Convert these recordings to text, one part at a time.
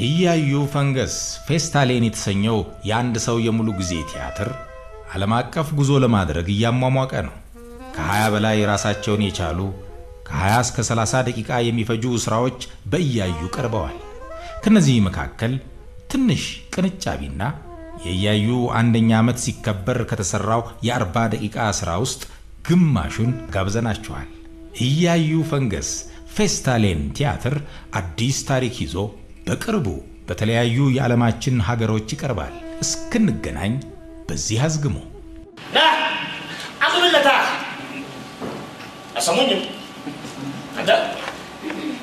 እያዩ ፈንገስ ፌስታሌን የተሰኘው የአንድ ሰው የሙሉ ጊዜ ቲያትር ዓለም አቀፍ ጉዞ ለማድረግ እያሟሟቀ ነው። ከ20 በላይ ራሳቸውን የቻሉ ከ20 እስከ 30 ደቂቃ የሚፈጁ ሥራዎች በእያዩ ቀርበዋል። ከነዚህ መካከል ትንሽ ቅንጫቢና የእያዩ አንደኛ ዓመት ሲከበር ከተሠራው የ40 ደቂቃ ሥራ ውስጥ ግማሹን ጋብዘናችኋል። እያዩ ፈንገስ ፌስታሌን ቲያትር አዲስ ታሪክ ይዞ በቅርቡ በተለያዩ የዓለማችን ሀገሮች ይቀርባል። እስክንገናኝ በዚህ አዝግሙ። ና አቅምለታ አሰሙኝም አንተ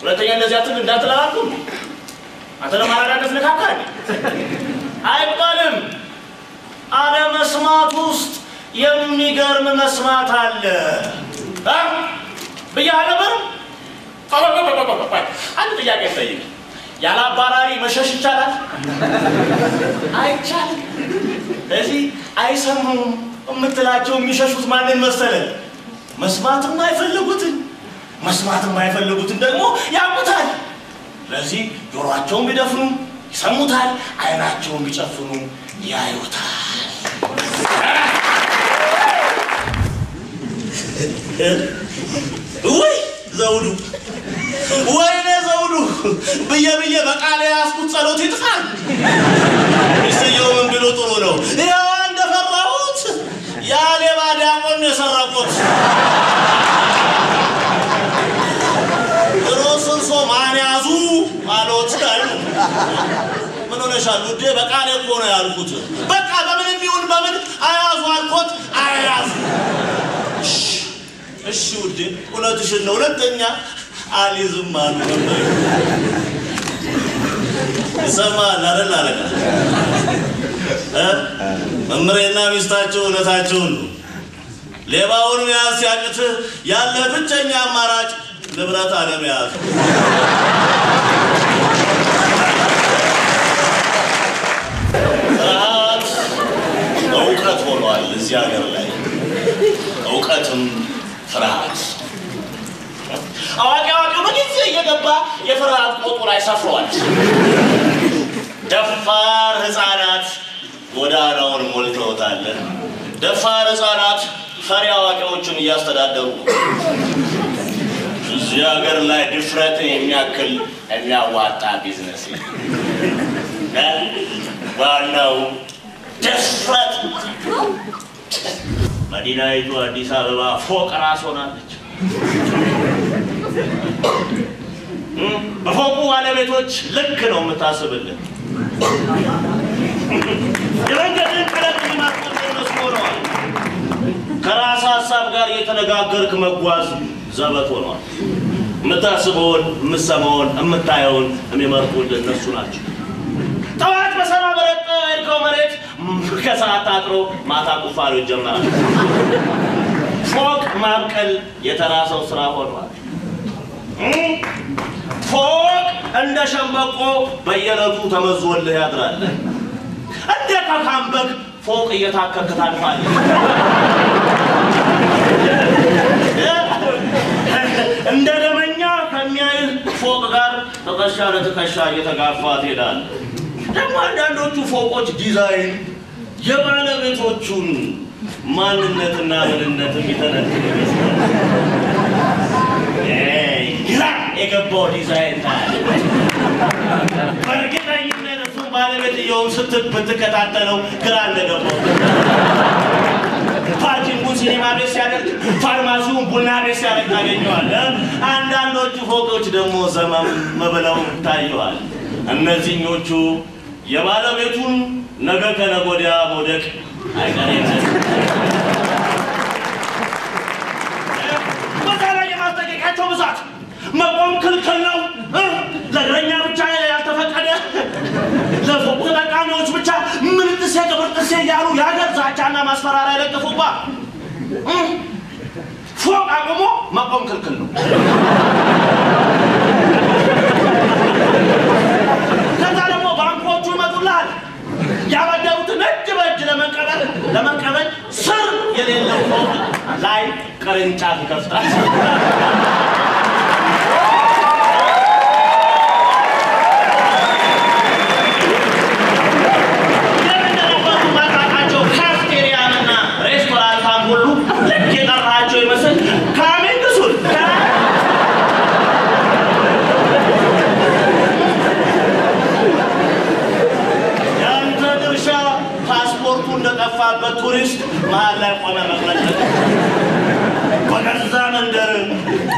ሁለተኛ እንደዚህ አትል እንዳትላላኩ አንተ ለማራዳነት ነካካል አይባልም። አለመስማት ውስጥ የሚገርም መስማት አለ አ? ብያህ ነበር። አንድ ጥያቄ ጠይቅ። ያለ አባራሪ መሸሽ ይቻላል? አይቻልም። ለዚህ አይሰሙም የምትላቸው የሚሸሹት ማንን መሰለ? መስማት የማይፈልጉትን መስማት የማይፈልጉትን ደግሞ ያውቁታል። ለዚህ ጆሮአቸውን ቢደፍኑ ይሰሙታል፣ አይናቸውን ቢጨፍኑ ያዩታል። ወይ ዘውዱ፣ ወይኔ ዘውዱ ብዬ ብዬ በቃሌ ያስኩት ጸሎት ይጥፋል። ሚስትየው ምን ቢሉ ጥሩ ነው? ያው እንደፈራሁት ያ ሌባ ዲያቆን ነው የሰረቁት። ሮስንሶ ማን ያዙ አሎት አሉ። ምን ሆነሻል ውዴ? በቃሌ እኮ ነው ያልኩት። በቃ በምን የሚሆን በምን አያዙ አልኮት አያዙ። እሺ ውዴ እውነትሽን ነው። ሁለተኛ አልይዝም አሉ። ይሰማል አይደል አለቃ? መምሬና ሚስታቸው እውነታቸውን ነው። ሌባውን መያዝ ሲያቅትህ ያለ ብቸኛ አማራጭ ንብረት አለመያዝ። ፍርሃት እውቀት ሆኗል እዚህ ሀገር ላይ እውቀትም ፍርሃት። ላይ ሰፍሯል። ደፋር ህፃናት ጎዳናውን ሞልተውታል። ደፋር ህፃናት ፈሪ አዋቂዎቹን እያስተዳደሩ እዚህ ሀገር ላይ ድፍረትን የሚያክል የሚያዋጣ ቢዝነስ ዋናው ድፍረት። መዲናይቱ አዲስ አበባ ፎቅ ራስ ሆናለች። በፎቁ ባለቤቶች ልክ ነው የምታስብልን። የመንገድን ቀለም ማስቆጠር ሆነዋል። ከራስ ሀሳብ ጋር የተነጋገርክ መጓዝ ዘበት ሆኗል። የምታስበውን፣ የምሰማውን፣ የምታየውን የሚመርጡልን እነሱ ናቸው። ጠዋት በሰራ በረጠ ሄድከው መሬት ከሰዓት ታጥሮ ማታ ቁፋሮ ይጀመራል። ፎቅ ማብቀል የተራ ሰው ስራ ሆኗል። ፎቅ እንደ ሸምበቆ በየዕለቱ ተመዞልህ ያድራል። እንደ ከካም በግ ፎቅ እየታከክ ታልፋለህ። እንደ ደመኛ ከሚያይህ ፎቅ ጋር ትከሻ ለትከሻ እየተጋፋ ትሄዳለህ። ደግሞ አንዳንዶቹ ፎቆች ዲዛይን የባለቤቶቹን ማንነትና ምንነት የሚተነትን ይመስላል። ግራ የገባው ዲዛይን ታያለህ። በእርግጠኝነት እሱን ባለቤትየውን ስትል ብትከታተለው ግራ እንደገባው ፓርኪንጉን ሲኒማ ቤት ሲያደርግ ፋርማሲውን ቡና ቤት ሲያደርግ ታገኘዋለህ። አንዳንዶቹ ፎቆች ደግሞ ዘመም ብለው ታየዋል። እነዚህኞቹ የባለቤቱን ነገ ከነገ ወዲያ መውደቅ አይቀሬነት በዛ ላይ የማስጠንቀቂያቸው ብዛት መቆም ክልክል ነው? ለእግረኛ ብቻ ያልተፈቀደ ለፎቅ ተጠቃሚዎች ብቻ ምን ጥሴ ቅብር ጥሴ እያሉ የሀገር ዛቻና ማስፈራሪያ ለጥፉባ ፎቅ አቁሞ መቆም ክልክል ነው። ከዛ ደግሞ ባንኮቹ ይመጡልሃል ያበደሩትን እጅ በእጅ ለመቀበል ለመቀበል ስር የሌለው ላይ ቅርንጫፍ ይከፍታል።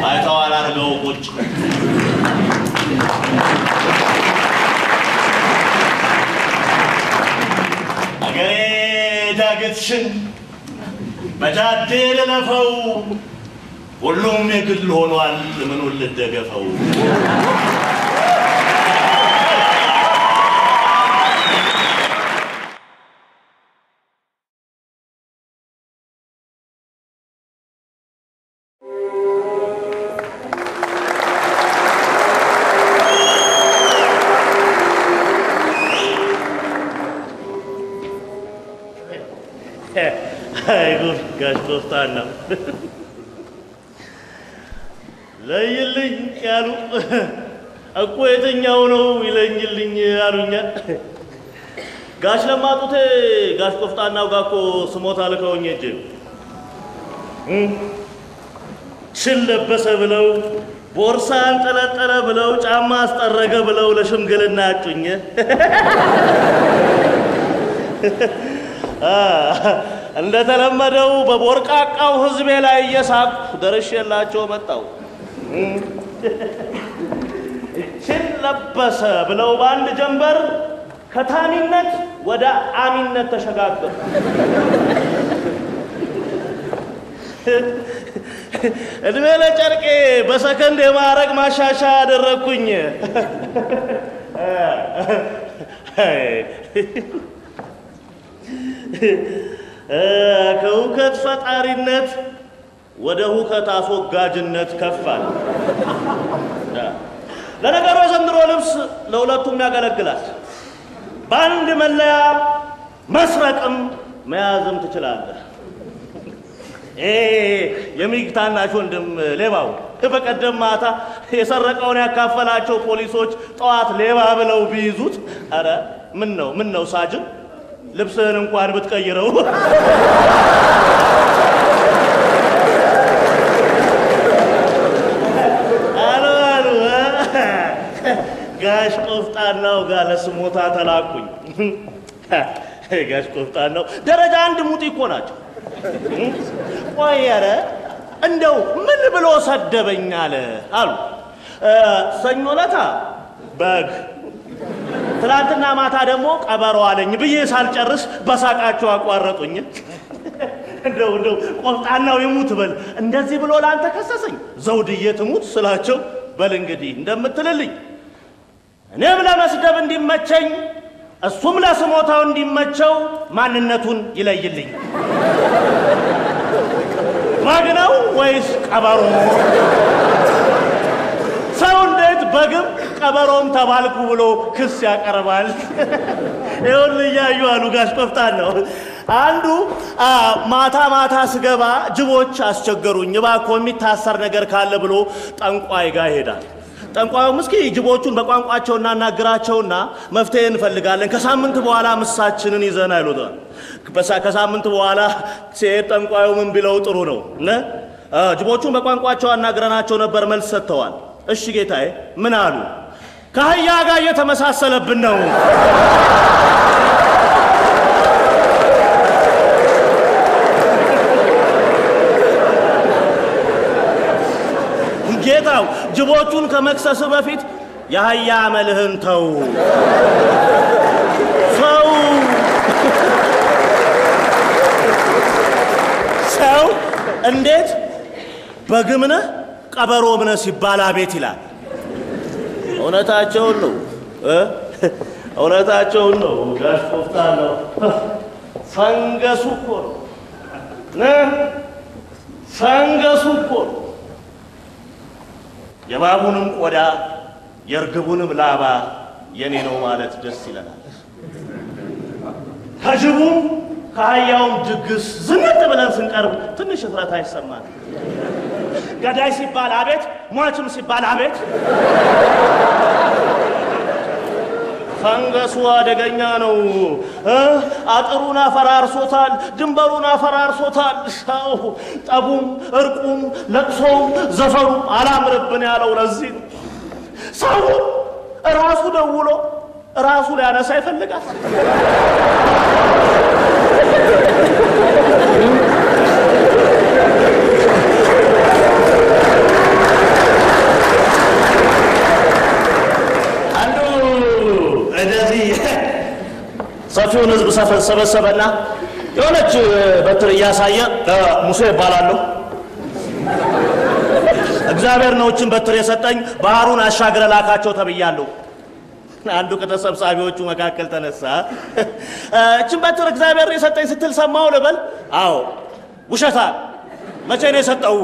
አይተዋል አድርገው ቁጭ አገሬ ዳገትሽን በጃዴ ልለፈው። ሁሉም የግል ሆኗል። ምኑን ልደገፈው አይ ጉድ ጋሽ ኮፍታና ለይልኝ ያሉ እኮ የትኛው ነው ይለኝልኝ አሉኛል። ጋሽ ለማጡቴ ጋሽ ቆፍጣናው ጋር እኮ ስሞታ ልከውኝ እጅ ሽን ለበሰ ብለው ቦርሳ አንጠለጠለ ብለው ጫማ አስጠረገ ብለው ለሽምግልና አጩኝ። እንደተለመደው በቦርቃቃው ሕዝቤ ላይ እየሳቅሁ ደርሼላቸው መጣሁ። እችን ለበሰ ብለው በአንድ ጀንበር ከታሚነት ወደ አሚነት ተሸጋገሩ። እድሜ ለጨርቄ በሰከንድ የማዕረግ ማሻሻ አደረግኩኝ። ከሁከት ፈጣሪነት ወደ ሁከት አስወጋጅነት ከፋል። ለነገሩ የዘንድሮ ልብስ ለሁለቱም ያገለግላል። በአንድ መለያ መስረቅም መያዝም ትችላለህ። የሚግ ታናሽ ወንድም ሌባው በቀደም ማታ የሰረቀውን ያካፈላቸው ፖሊሶች ጠዋት ሌባ ብለው ቢይዙት፣ አረ ምን ነው ምን ነው ሳጅን ልብስህን እንኳን ብትቀይረው አሉ አሉ ጋሽ ቆፍጣናው ጋር ለስሞታ ተላኩኝ። ጋሽ ቆፍጣናው ደረጃ አንድ ሙጢ እኮ ናቸው። ቆይ እንደው ምን ብሎ ሰደበኝ አለ አሉ። ሰኞ ለታ በግ ትናንትና ማታ ደግሞ ቀበሮ አለኝ ብዬ ሳልጨርስ በሳቃቸው አቋረጡኝ። እንደው እንደው ቆፍጣናው ይሙት በል እንደዚህ ብሎ ላንተ ከሰሰኝ ዘውድዬ ትሙት ስላቸው በል እንግዲህ እንደምትልልኝ እኔም ለመስደብ እንዲመቸኝ እሱም ለስሞታው እንዲመቸው ማንነቱን ይለይልኝ። በግ ነው ወይስ ቀበሮ? ሰው እንዴት በግም ቀበሮም ተባልኩ ብሎ ክስ ያቀርባል? ይሁን እያዩ አሉ ጋሽ ቆፍጣን ነው። አንዱ ማታ ማታ ስገባ ጅቦች አስቸገሩኝ፣ እባክዎ የሚታሰር ነገር ካለ ብሎ ጠንቋይ ጋር ይሄዳል። ጠንቋዩም እስኪ ጅቦቹን በቋንቋቸው እናናግራቸውና መፍትሄ እንፈልጋለን፣ ከሳምንት በኋላ ምሳችንን ይዘን አይሉታል። በሳ- ከሳምንት በኋላ ሲሄድ ጠንቋዩ ምን ቢለው ጥሩ ነው ጅቦቹን በቋንቋቸው አናግረናቸው ነበር፣ መልስ ሰጥተዋል። እሺ ጌታዬ ምን አሉ? ከአህያ ጋር እየተመሳሰለብን ነው። ጌታው ጅቦቹን ከመክሰስ በፊት የአህያ መልህን ተው። ሰው ሰው እንዴት በግምነህ ቀበሮምነህ ሲባል አቤት ይላል። እውነታቸውን ነው እውነታቸውን ነው። ጋሽ ቆፍጣ ነው ፈንገሱ እኮ ነው ፈንገሱ እኮ ነው። የእባቡንም ቆዳ የእርግቡንም ላባ የኔ ነው ማለት ደስ ይለናል። ከጅቡም ከአህያውም ድግስ ዝንጥ ብለን ስንቀርብ ትንሽ እፍረት አይሰማን። ገዳይ ሲባል አቤት፣ ሟችም ሲባል አቤት። ፈንገሱ አደገኛ ነው አጥሩን አፈራርሶታል፣ ድንበሩን አፈራርሶታል። ሰው ጠቡም፣ እርቁም፣ ለቅሶውም፣ ዘፈኑም አላምርብን ያለው ለዚህ ነው። ሰው ራሱ ደውሎ ራሱ ሊያነሳ ይፈልጋል። እንደዚህ ሰፊውን ህዝብ ሰበሰበና የሆነች በትር እያሳየ ሙሴ ይባላለሁ እግዚአብሔር ነው እችን በትር የሰጠኝ ባህሩን አሻግረ ላካቸው ተብያለሁ። አንዱ ከተሰብሳቢዎቹ መካከል ተነሳ። እችን በትር እግዚአብሔር የሰጠኝ ስትል ሰማው ልበል? አዎ። ውሸታ መቼ ነው የሰጠው?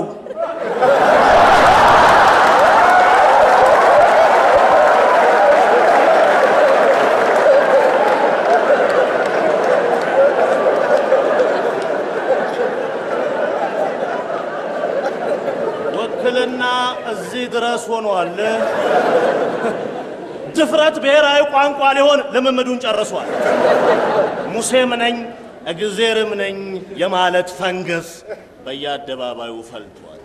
ውክልና እዚህ ድረስ ሆኗል። ድፍረት ብሔራዊ ቋንቋ ሊሆን ልምምዱን ጨርሷል። ሙሴም ነኝ እግዜርም ነኝ የማለት ፈንገስ በየአደባባዩ ፈልቷል።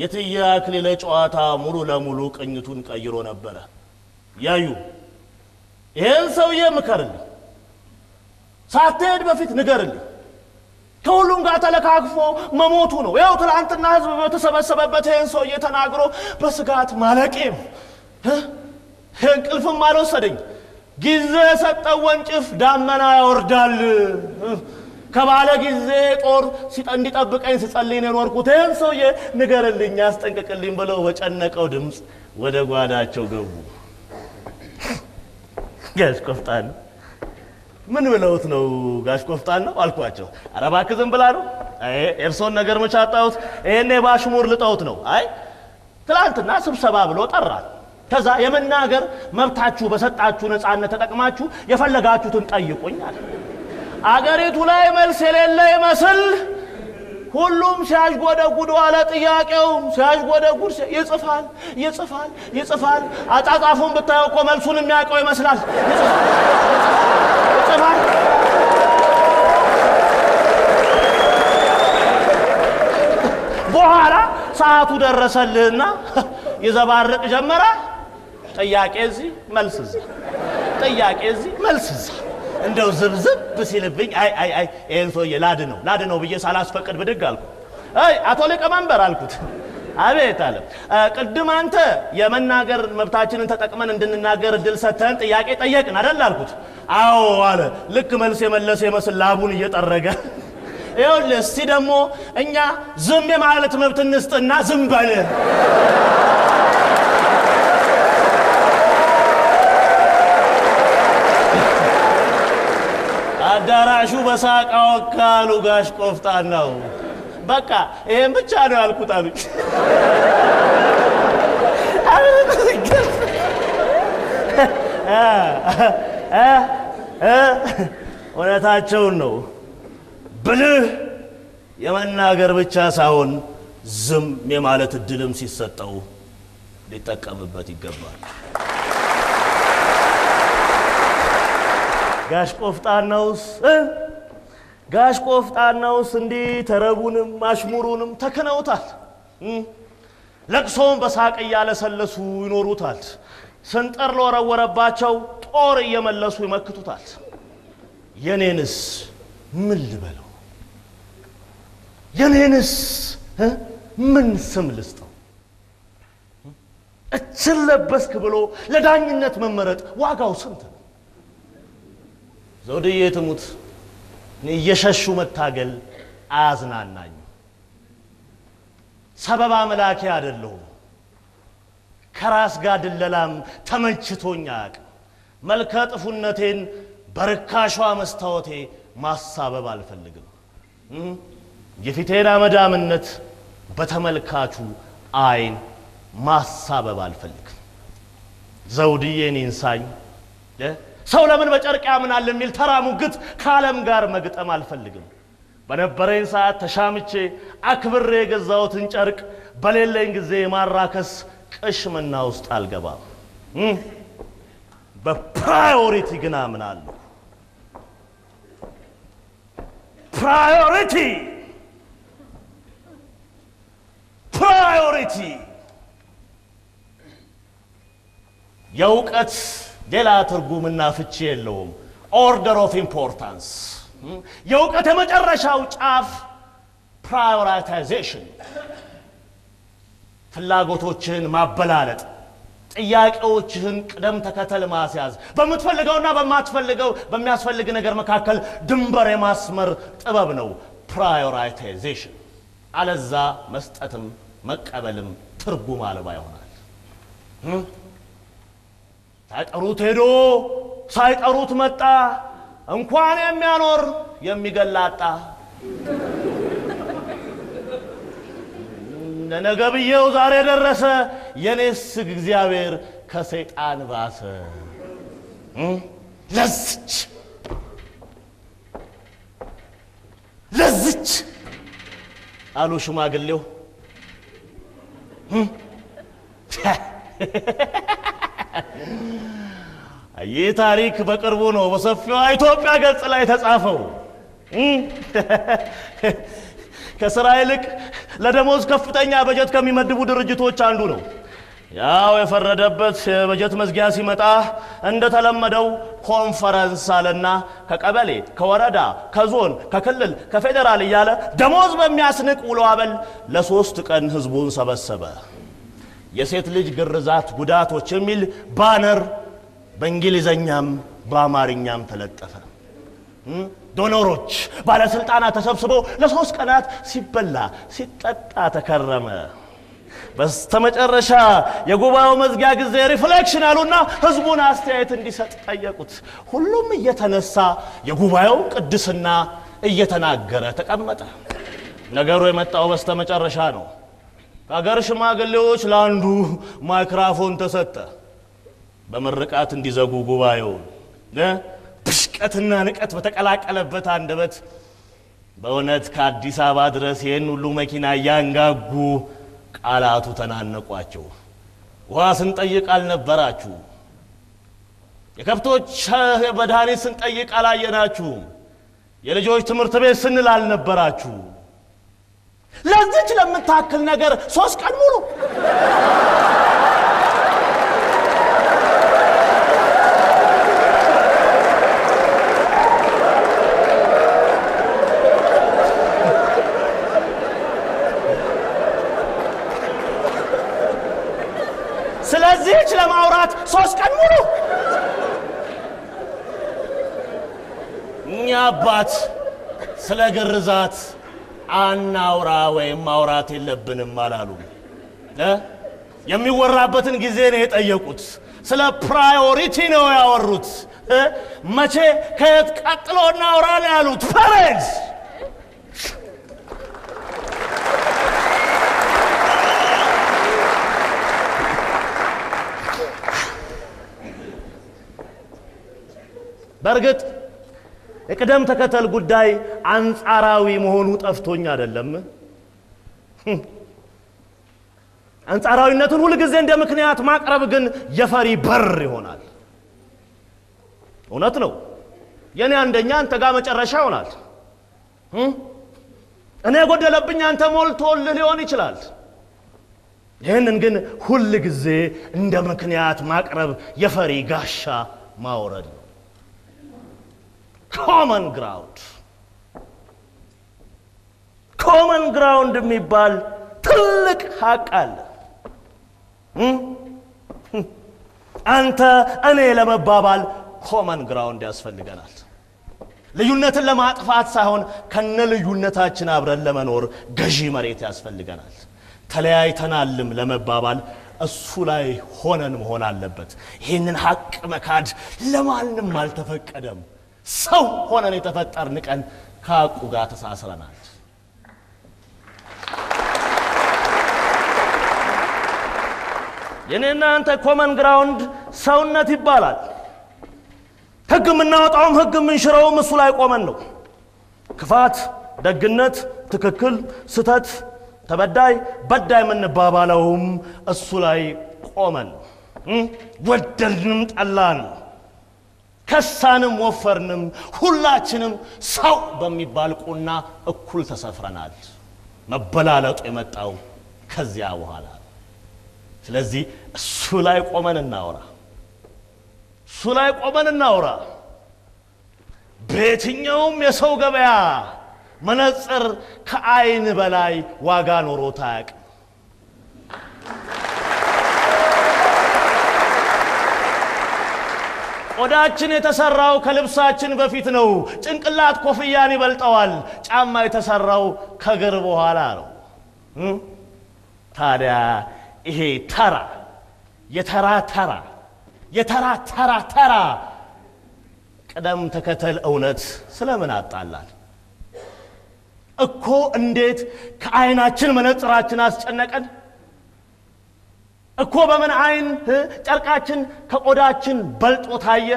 የትዬ አክሊለ ጨዋታ ሙሉ ለሙሉ ቅኝቱን ቀይሮ ነበረ። ያዩ ይህን ሰውዬ ምከርልኝ፣ ሳትሄድ በፊት ንገርልኝ ከሁሉም ጋር ተለካክፎ መሞቱ ነው። ያው ትናንትና ህዝብ በተሰበሰበበት ይህን ሰውዬ ተናግሮ በስጋት ማለቄም? እንቅልፍም አልወሰደኝ። ጊዜ የሰጠው ወንጭፍ ዳመና ያወርዳል።? ከባለ ጊዜ ጦር እንዲጠብቀኝ ስጸልይ የኖርኩት። ይህን ሰውዬ ንገርልኝ፣ ያስጠንቅቅልኝ ብለው በጨነቀው ድምፅ ወደ ጓዳቸው ገቡ። ጋሽ ምን ብለውት ነው ጋሽ ቆፍጣን ነው አልኳቸው። ኧረ እባክህ ዝም ብላ ነው። ኤርሶን ነገር መች አጣሁት። ይሄኔ ባሽሙር ልጠውት ነው። አይ ትላንትና ስብሰባ ብሎ ጠራል። ከዛ የመናገር መብታችሁ በሰጣችሁ ነፃነት ተጠቅማችሁ የፈለጋችሁትን ጠይቁኝ አለ። አገሪቱ ላይ መልስ የሌለ ይመስል ሁሉም ሲያዥጎደጉድ ዋለ። ጥያቄው ሲያዥጎደጉድ ይጽፋል ይጽፋል ይጽፋል። አጻጻፉን ብታየው እኮ መልሱን የሚያውቀው ይመስላል። ይጽፋል በኋላ ሰዓቱ ደረሰልህና ይዘባርቅ ጀመረ። ጥያቄ እዚህ መልስ እዛ፣ ጥያቄ እዚህ መልስ እዛ። እንደው ዝብዝብ ሲልብኝ አይ አይ አይ ይህን ሰውዬ ላድ ነው ብዬ ሳላስፈቅድ ብድግ አልኩ። አይ አቶ ሊቀመንበር አልኩት። አቤት አለ። "እ፣ ቅድም አንተ የመናገር መብታችንን ተጠቅመን እንድንናገር እድል ሰጥተን ጥያቄ ጠየቅን አደል አልኩት። አዎ አለ። ልክ መልስ የመለሰ ይመስል ላቡን እየጠረገ ይኸውልህ እስቲ ደግሞ እኛ ዝም የማለት መብት እንስጥና ዝም በል አዳራሹ በሳቅ አወካሉ። ጋሽ ቆፍጣን ነው። በቃ ይሄን ብቻ ነው ያልኩት አሉኝ። እውነታቸውን ነው። ብልህ የመናገር ብቻ ሳይሆን ዝም የማለት እድልም ሲሰጠው ሊጠቀምበት ይገባል። ጋሽ ቆፍጣናውስ? ጋሽ ቆፍጣናውስ እንዲህ ተረቡንም አሽሙሩንም ተክነውታል።? ለቅሶውን በሳቅ እያለሰለሱ ይኖሩታል። ስንጥር ለወረወረባቸው ጦር እየመለሱ ይመክቱታል። የኔንስ ምን ልበለው? የኔንስ? ምን ስም ልስጠው? እችን ለበስክ ብሎ ለዳኝነት መመረጥ ዋጋው ስንት ነው? ዘውድዬ ትሙት እየሸሹ መታገል አያዝናናኝም። ሰበብ አምላኬ አይደለሁም። ከራስ ጋር ድለላም ተመችቶኝ አያውቅም። መልከ ጥፉነቴን በርካሿ መስታወቴ ማሳበብ አልፈልግም። የፊቴን አመዳምነት በተመልካቹ አይን ማሳበብ አልፈልግም። ዘውድዬ እኔን ሳኝ እ፣ ሰው ለምን በጨርቅ ያምናል የሚል ተራ ሙግት ከዓለም ጋር መግጠም አልፈልግም። በነበረኝ ሰዓት ተሻምቼ አክብሬ የገዛሁትን ጨርቅ በሌለኝ ጊዜ የማራከስ ቅሽምና ውስጥ አልገባም። በ priority ግን አምናለሁ። priority priority የእውቀት ሌላ ትርጉምና ፍቺ የለውም። order of importance የእውቀት የመጨረሻው ጫፍ prioritization፣ ፍላጎቶችን ማበላለጥ፣ ጥያቄዎችህን ቅደም ተከተል ማስያዝ፣ በምትፈልገውና በማትፈልገው በሚያስፈልግ ነገር መካከል ድንበር የማስመር ጥበብ ነው prioritization። አለዛ መስጠትም መቀበልም ትርጉም አልባ ይሆናል። ሳይጠሩት ሄዶ ሳይጠሩት መጣ፣ እንኳን የሚያኖር የሚገላጣ። ነገ ብዬው ዛሬ ደረሰ፣ የኔስ እግዚአብሔር ከሰይጣን ባሰ። ለዝች! ለዝች! አሉ ሽማግሌው። ይህ ታሪክ በቅርቡ ነው በሰፊዋ ኢትዮጵያ ገጽ ላይ ተጻፈው። ከስራ ይልቅ ለደሞዝ ከፍተኛ በጀት ከሚመድቡ ድርጅቶች አንዱ ነው። ያው የፈረደበት የበጀት መዝጊያ ሲመጣ እንደተለመደው ኮንፈረንስ አለና ከቀበሌ፣ ከወረዳ፣ ከዞን፣ ከክልል፣ ከፌዴራል እያለ ደሞዝ በሚያስንቅ ውሎ አበል ለሶስት ቀን ህዝቡን ሰበሰበ። የሴት ልጅ ግርዛት ጉዳቶች የሚል banner በእንግሊዘኛም በአማርኛም ተለጠፈ። donor ኦች፣ ባለስልጣናት ተሰብስበው ለሶስት ቀናት ሲበላ ሲጠጣ ተከረመ። በስተመጨረሻ የጉባኤው መዝጊያ ጊዜ reflection አሉና ህዝቡን አስተያየት እንዲሰጥ ጠየቁት። ሁሉም እየተነሳ የጉባኤው ቅድስና እየተናገረ ተቀመጠ። ነገሩ የመጣው በስተመጨረሻ ነው። ከአገር ሽማግሌዎች ለአንዱ ማይክራፎን ተሰጠ። በምርቃት እንዲዘጉ ጉባኤውን ብሽቀትና ንቀት በተቀላቀለበት አንደበት በእውነት ከአዲስ አበባ ድረስ ይህን ሁሉ መኪና እያንጋጉ ቃላቱ ተናነቋቸው። ውሃ ስንጠይቅ አልነበራችሁ፣ የከብቶች መድኃኒት ስንጠይቅ አላየናችሁም፣ የልጆች ትምህርት ቤት ስንል አልነበራችሁ። ለዚች ለምታክል ነገር ሶስት ቀን ሙሉ። ስለዚህች ለማውራት ሶስት ቀን ሙሉ። እኛ አባ ስለ ግርዛት አናውራ ወይም ማውራት የለብንም አላሉ። የሚወራበትን ጊዜ ነው የጠየቁት። ስለ priority ነው ያወሩት። መቼ ከየት ቀጥሎ እናውራ ነው ያሉት። period በእርግጥ የቅደም ተከተል ጉዳይ አንጻራዊ መሆኑ ጠፍቶኝ አይደለም። አንጻራዊነቱን ሁልጊዜ እንደ ምክንያት ማቅረብ ግን የፈሪ በር ይሆናል። እውነት ነው። የእኔ አንደኛ አንተ ጋር መጨረሻ ይሆናል። እኔ የጎደለብኝ አንተ ሞልቶልህ ሊሆን ይችላል። ይህንን ግን ሁል ጊዜ እንደ ምክንያት ማቅረብ የፈሪ ጋሻ ማውረድ ነው። common ground common ground የሚባል ትልቅ ሀቅ አለ። አንተ እኔ ለመባባል common ground ያስፈልገናል። ልዩነትን ለማጥፋት ሳይሆን ከነ ልዩነታችን አብረን ለመኖር ገዢ መሬት ያስፈልገናል። ተለያይተናልም ለመባባል እሱ ላይ ሆነን መሆን አለበት። ይህንን ሀቅ መካድ ለማንም አልተፈቀደም። ሰው ሆነን የተፈጠርን ቀን ከሀቁ ጋር ተሳስረናል። የኔና አንተ common ground ሰውነት ይባላል። ህግ የምናወጣውም ህግ የምንሽረውም እሱ ላይ ቆመን ነው። ክፋት፣ ደግነት፣ ትክክል፣ ስተት፣ ተበዳይ፣ በዳይ የምንባባለውም እሱ ላይ ቆመን ወደድንም ጠላን ከሳንም ወፈርንም ሁላችንም ሰው በሚባል ቁና እኩል ተሰፍረናል። መበላለጡ የመጣው ከዚያ በኋላ ስለዚህ እሱ ላይ ቆመን እናውራ፣ እሱ ላይ ቆመን እናውራ። በየትኛውም የሰው ገበያ መነጽር ከአይን በላይ ዋጋ ኖሮት አያውቅም። ቆዳችን የተሰራው ከልብሳችን በፊት ነው። ጭንቅላት ኮፍያን ይበልጠዋል። ጫማ የተሰራው ከእግር በኋላ ነው።? ታዲያ ይሄ ተራ የተራ ተራ የተራ ተራ ተራ ቅደም ተከተል እውነት ስለምን አጣላል? እኮ እንዴት ከዓይናችን መነጽራችን አስጨነቀን? እኮ በምን ዓይን እ ጨርቃችን ከቆዳችን በልጦ ታየ?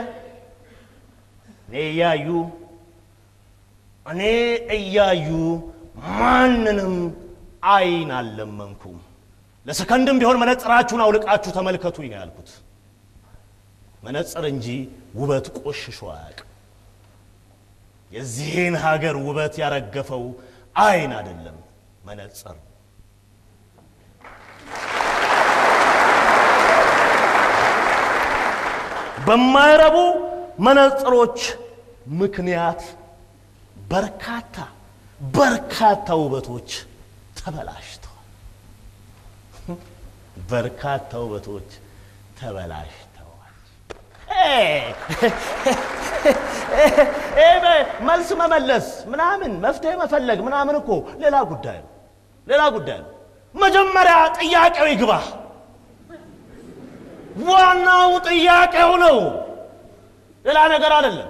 እኔ እያዩ እኔ እያዩ ማንንም ዓይን አልለመንኩም። ለሰከንድም ቢሆን መነጽራችሁን አውልቃችሁ ተመልከቱኝ ነው ያልኩት። መነጽር እንጂ ውበት ቆሽሾ አያውቅም። የዚህን ሀገር ውበት ያረገፈው ዓይን አይደለም መነጽር በማይረቡ መነጽሮች ምክንያት በርካታ በርካታ ውበቶች ተበላሽተዋል። በርካታ ውበቶች ተበላሽተዋል። መልስ መመለስ ምናምን መፍትሄ መፈለግ ምናምን እኮ ሌላ ጉዳይ ነው፣ ሌላ ጉዳይ ነው። መጀመሪያ ጥያቄው ይግባ። ዋናው ጥያቄው ነው፣ ሌላ ነገር አይደለም።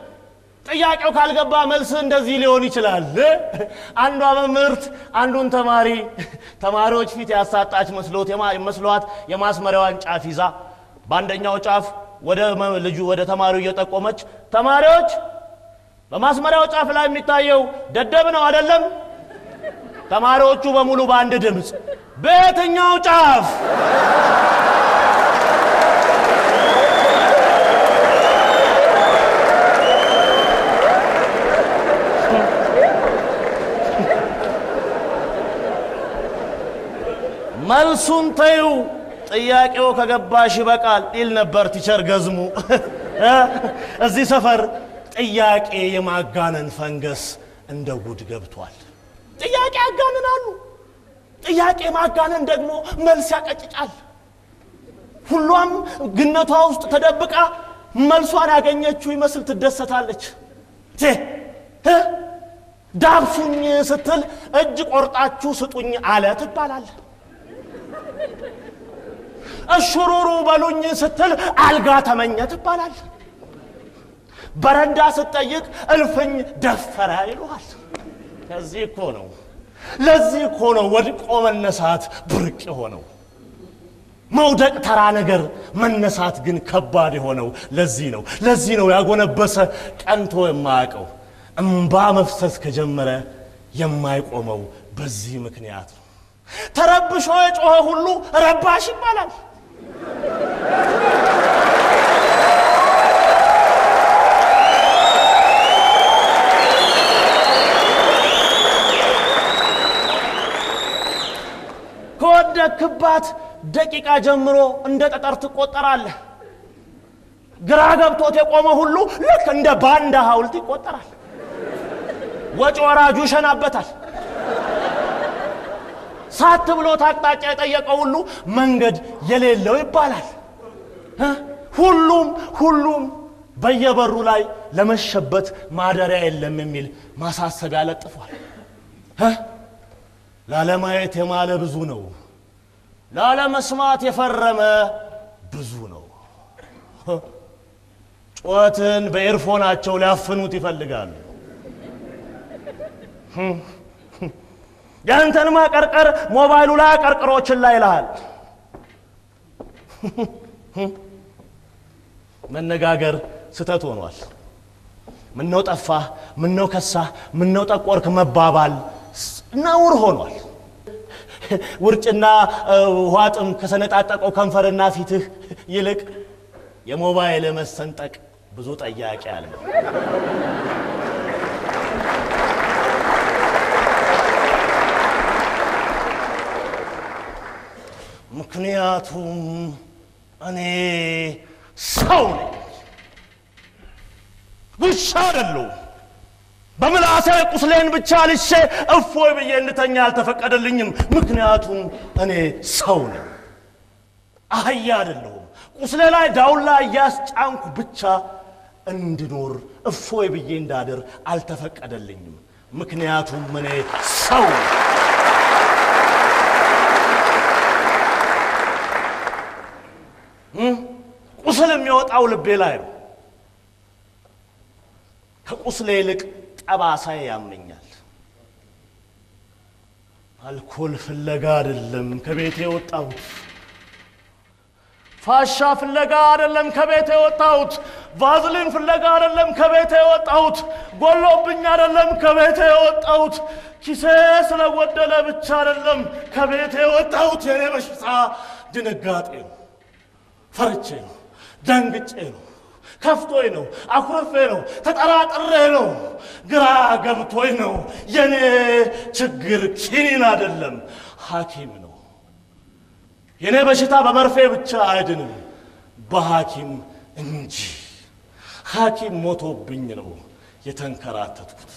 ጥያቄው ካልገባ መልስ እንደዚህ ሊሆን ይችላል። አንዷ መምህርት አንዱን ተማሪ ተማሪዎች ፊት ያሳጣች መስሎት መስሏት የማስመሪያዋን ጫፍ ይዛ በአንደኛው ጫፍ ወደ ልጁ ወደ ተማሪው እየጠቆመች ተማሪዎች በማስመሪያው ጫፍ ላይ የሚታየው ደደብ ነው አይደለም? ተማሪዎቹ በሙሉ በአንድ ድምፅ በየትኛው ጫፍ? መልሱን ተዩ፣ ጥያቄው ከገባሽ ይበቃል ይል ነበር ቲቸር ገዝሙ። እዚህ ሰፈር ጥያቄ የማጋነን ፈንገስ እንደ ጉድ ገብቷል። ጥያቄ ያጋንናሉ። ጥያቄ ማጋነን ደግሞ መልስ ያቀጭጫል። ሁሏም ግነቷ ውስጥ ተደብቃ መልሷን ያገኘችው ይመስል ትደሰታለች። ዳብሱኝ ስትል እጅ ቆርጣችሁ ስጡኝ አለ ትባላል። እሹሩሩ በሉኝ ስትል አልጋ ተመኘ ትባላል። በረንዳ ስትጠይቅ እልፍኝ ደፈረ ይሉሃል። ለዚህ እኮ ነው ለዚህ እኮ ነው ወድቆ መነሳት ብርቅ የሆነው። መውደቅ ተራ ነገር፣ መነሳት ግን ከባድ የሆነው ለዚህ ነው። ለዚህ ነው ያጎነበሰ ቀንቶ የማያውቀው እምባ መፍሰስ ከጀመረ የማይቆመው በዚህ ምክንያት ነው። ተረብሾ የጮኸ ሁሉ ረባሽ ይባላል። ከወደክባት ደቂቃ ጀምሮ እንደ ጠጠር ትቆጠራለህ። ግራ ገብቶት የቆመ ሁሉ ልክ እንደ ባንዳ ሐውልት ይቆጠራል። ወጪ ወራጁ ይሸናበታል። ሳት ብሎት አቅጣጫ የጠየቀው ሁሉ መንገድ የሌለው ይባላል።? ሁሉም ሁሉም በየበሩ ላይ ለመሸበት ማደሪያ የለም የሚል ማሳሰቢያ ለጥፏል።? ላለማየት የማለ ብዙ ነው፣ ላለመስማት የፈረመ ብዙ ነው።? ጩኸትን በኤርፎናቸው ሊያፍኑት ይፈልጋሉ። ያንተን ማቀርቀር ሞባይሉ ላይ አቀርቅሮችን ላይ ይልሃል። መነጋገር ስተት ሆኗል። ምነው ጠፋህ፣ ምነው ከሳህ፣ ምነው ጠቆርክ መባባል ነውር ሆኗል። ውርጭና እ, ውሃ ጥም ከሰነጣጠቀው ከንፈርና ፊትህ ይልቅ የሞባይል መሰንጠቅ ብዙ ጠያቂ አለ። ምክንያቱም እኔ ሰው ነኝ፣ ውሻ አይደለሁም። በምላሴ ቁስሌን ብቻ ልሼ እፎይ ብዬ እንድተኛ አልተፈቀደልኝም። ምክንያቱም እኔ ሰው ነኝ፣ አህያ አይደለሁም። ቁስሌ ላይ ዳውላ እያስጫንኩ ብቻ እንድኖር እፎይ ብዬ እንዳድር አልተፈቀደልኝም። ምክንያቱም እኔ ሰው እም? የሚወጣው ልቤ ላይ ነው። ከቁስሌ ይልቅ ጠባሳዬ ያመኛል። አልኮል ፍለጋ አይደለም ከቤቴ የወጣሁት። ፋሻ ፍለጋ አይደለም ከቤቴ የወጣሁት። ቫዝሊን ፍለጋ አይደለም ከቤቴ የወጣሁት። ጎሎብኝ አይደለም ከቤቴ የወጣሁት። ኪሴ ስለጎደለ ብቻ አይደለም ከቤቴ የወጣሁት። የኔ በሽታ ድንጋጤ ነው፣ ፈርቼ ነው፣ ደንግጬ ነው፣ ከፍቶኝ ነው፣ አኩርፌ ነው፣ ተጠራጥሬ ነው፣ ግራ ገብቶኝ ነው። የኔ ችግር ኪኒን አይደለም ሐኪም ነው። የኔ በሽታ በመርፌ ብቻ አይድንም፣ በሐኪም እንጂ። ሐኪም ሞቶብኝ ነው የተንከራተትኩት።